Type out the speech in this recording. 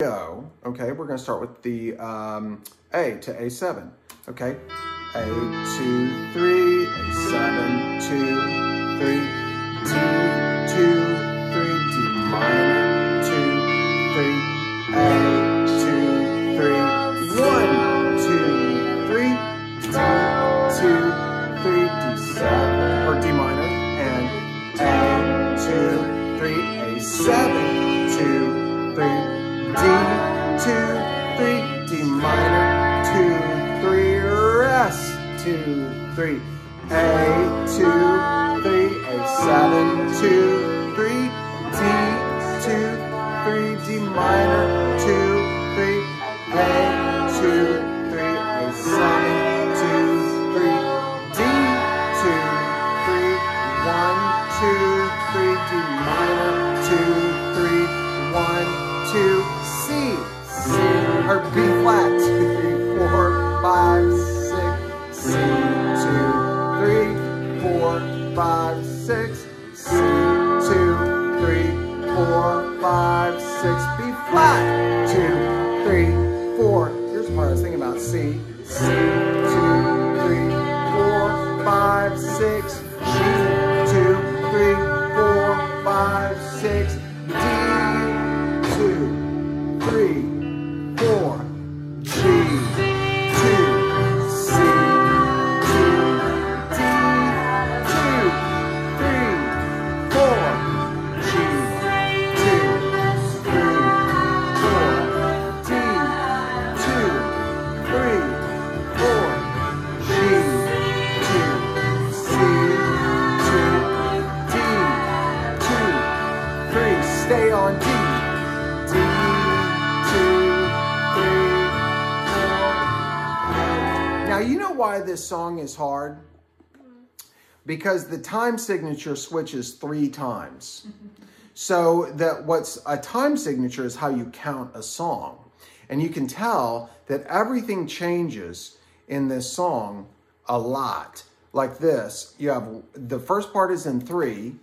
go. Okay, we're going to start with the um, A to A7. Okay, A, two, three, A7, two, three, D, two, three, D minor, two, three, A, two, three, one, two, three, D, two, three, D7, or D minor, and A, two, three, A7, two, three, D, two, three, D minor, two, three, rest, two, three, A, two, three, A7, two, three, D, two, three, D minor, two, three, A, two, three, A7, two, three, D, two, three, one, two, three, D minor, two, three, one, two, 4, B flat, two, three, four, five, six. C, two, three, four, five, six. C, two, three, four, five, six. B flat, two, three, four. Here's the part I was thinking about, C, C, two, three, four, five, six. Why this song is hard? Because the time signature switches three times. So that what's a time signature is how you count a song. And you can tell that everything changes in this song a lot. Like this, you have the first part is in three,